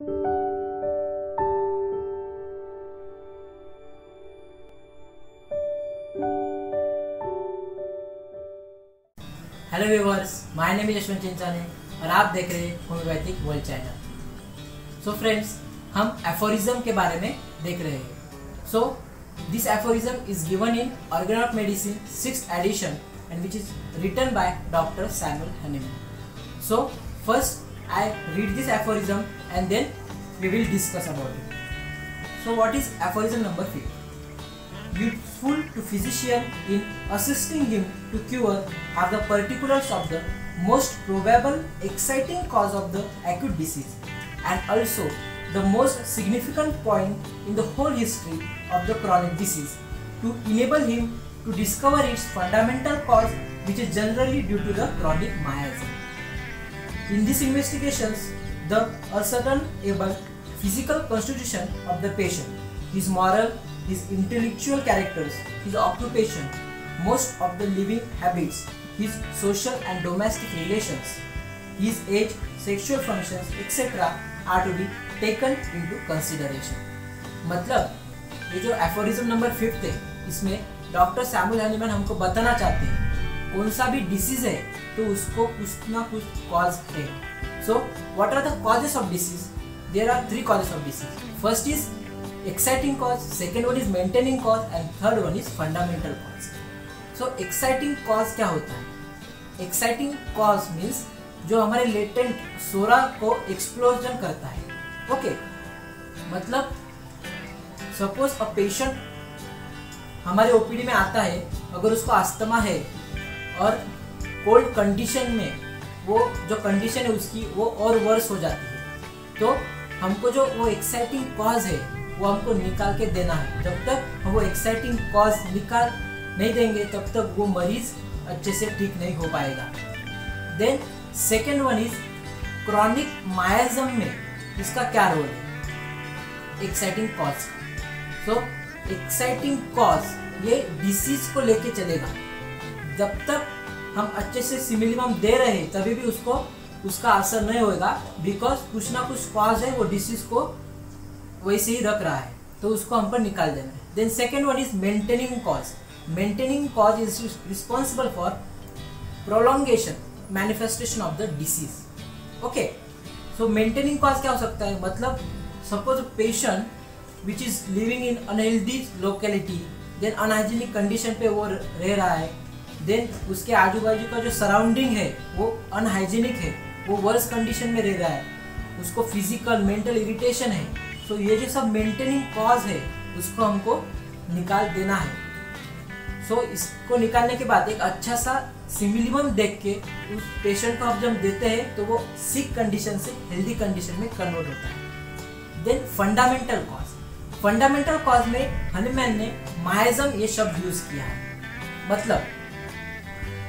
Hello viewers my name is Yashwant Chinchane और आप देख रहे हैं homeopathic world channel so friends हम एफोरिज्म के बारे में देख रहे हैं. So this aphorism is given in organ of medicine six edition and which is written by doctor Samuel Hahnemann so first I read this aphorism and then we will discuss about it. So what is aphorism number 5? Useful to physician in assisting him to cure are the particulars of the most probable exciting cause of the acute disease and also the most significant point in the whole history of the chronic disease to enable him to discover its fundamental cause which is generally due to the chronic miasm. In these investigations, the ascertainable physical constitution of the patient, his moral, his intellectual characters, his occupation, most of the living habits, his social and domestic relations, his age, sexual functions, etc. are to be taken into consideration. मतलब ये जो aphorism number fifth है इसमें doctor Samuel Hahnemann हमको बताना चाहते हैं कौन सा भी डिसीज है तो उसको कुछ ना कुछ कॉज है। So what are the causes of disease there are three causes of disease first is exciting cause, second one is maintaining cause, and third one is fundamental cause. So, exciting cause क्या होता है? Exciting cause means जो हमारे latent सोरा को explosion करता है। Okay okay? मतलब suppose a patient हमारे ओपीडी में आता है, अगर उसको अस्थमा है और कोल्ड कंडीशन में वो, जो कंडीशन है उसकी, वो और वर्स हो जाती है। तो हमको जो वो एक्साइटिंग कॉज है, वो हमको निकाल के देना है। जब तक हम वो एक्साइटिंग कॉज निकाल नहीं देंगे, तब तक वो मरीज़ अच्छे से ठीक नहीं हो पाएगा। Then second one is chronic miasm में इसका क्या रोल है? Exciting cause so exciting cause ये डिसीज को लेके चलेगा। जब तक हम अच्छे से सिमिलिमम दे रहे हैं, तभी भी उसको, उसका असर नहीं होगा बिकॉज़ कुछ ना कुछ कॉज है, वो डिसीज को वैसे ही रख रहा है तो उसको हम पर निकाल देना है। Then second one is maintaining cause maintaining cause is responsible for prolongation manifestation of the disease okay so maintaining cause क्या हो सकता है? मतलब suppose patient which is living in unhealthy locality then unhygienic condition पे वो रह रहा है देन उसके आजू बाजू का जो सराउंडिंग है वो अनहाइजीनिक है वो वर्स कंडीशन में रह रहा है। उसको फ़िज़िकल मेंटल इरिटेशन है। तो ये जो सब मेंटेनिंग कॉज है उसको हमको निकाल देना है। सो so, इसको निकालने के बाद एक अच्छा सा सिमिलिमम देख के उस पेशेंट को आप जब देते हैं तो वो सिक कंडीशन से हेल्दी कंडीशन में कन्वर्ट होता है। Then fundamental cause fundamental cause में हनीमैन ने माइजम ये शब्द यूज़ किया है। मतलब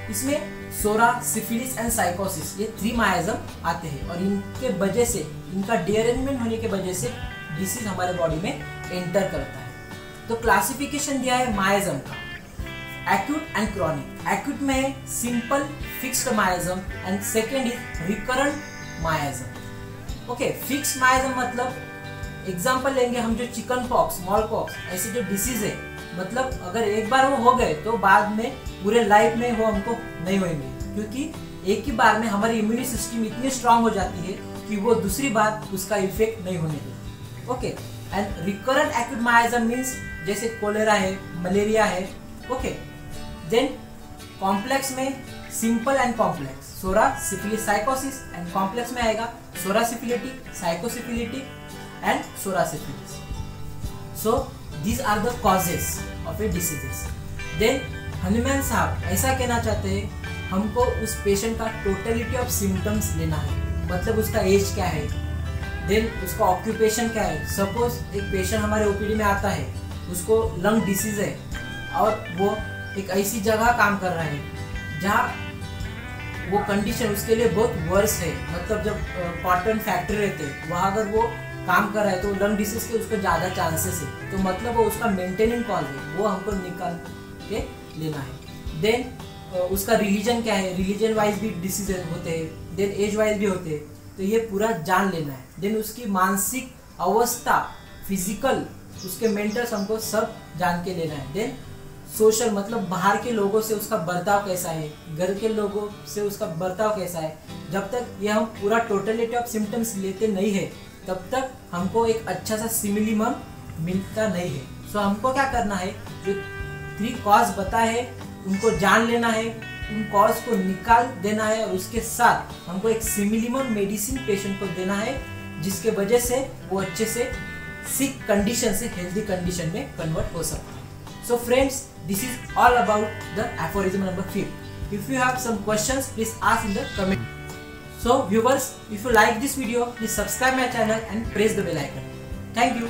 इसमें सोरा, सिफिलिस एंड साइकोसिस ये थ्री माइजम आते हैं। और इनके वजह से, इनका डिअरेंजमेंट होने के वजह से डिसीज हमारे बॉडी में एंटर करता है। तो क्लासिफिकेशन दिया है मायाजम का। एक्यूट एंड क्रॉनिक एक्यूट में simple fixed miasm and second is recurrent miasm okay fix miasm मतलब एग्ज़ाम्पल लेंगे हम जो चिकन पॉक्स स्मॉल पॉक्स ऐसे जो डिसीज है मतलब अगर एक बार वो हो गए तो बाद में पूरे लाइफ में वो हमको नहीं होंगे क्योंकि एक ही बार में हमारी इम्यूनिटी सिस्टम इतनी स्ट्रांग हो जाती है कि वो दूसरी बार उसका इफ़ेक्ट नहीं होने देती। Okay and recurrent acute miasm means जैसे कोलेरा है मलेरिया है। ओके देन कॉम्प्लेक्स में simple and complex psora syphilis sycosis and complex में आएगा। Psora syphilitic sycosyphilitic and psora syphilis so these are the causes of a diseases then Hahnemann साहब, ऐसा कहना चाहते हैं, हमको उस पेशेंट का टोटलिटी ऑफ़ सिम्टम्स लेना है। मतलब उसका एज क्या है? देन उसका ऑक्यूपेशन क्या है? सपोज़ एक पेशेंट हमारे ओपीडी में आता है, उसको लंग डिसीज है, और वो एक ऐसी जगह काम कर रहा है, जहाँ वो कंडीशन उसके लिए बहुत वर्स है। मतलब जब कॉटन फैक्ट्री रहते वहाँ अगर वो काम कर रहा है तो लंग डिसीज के उसको ज़्यादा चांसेस है। तो मतलब वो उसका मेंटेनिंग कॉज है? वो हमको निकाल के लेना है। देन उसका रिलीजन क्या है? रिलीजन वाइज भी डिसीज होते हैं देन एज वाइज भी होते हैं। तो ये पूरा जान लेना है। देन उसकी मानसिक अवस्था फ़िज़िकल उसके मेंटल्स हमको सब जान के लेना है। देन सोशल मतलब बाहर के लोगों से उसका बर्ताव कैसा है? घर के लोगों से उसका बर्ताव कैसा है? जब तक ये हम पूरा टोटलिटी ऑफ़ सिम्टम्स लेते नहीं है तब तक हमको एक अच्छा सा सिमिलीमम मिलता नहीं है। सो so, हमको क्या करना है? जो थ्री कॉज बता है उनको जान लेना है उन कॉज को निकाल देना है और उसके साथ हमको एक सिमिलीमम मेडिसिन पेशेंट को देना है जिसके वजह से वो अच्छे से सिक कंडीशन से हेल्दी कंडीशन में कन्वर्ट हो सकता है। So friends this is all about the aphorism number fifth if you have some questions please ask in the comment So viewers, if you like this video, please subscribe my channel and press the bell icon. Thank you.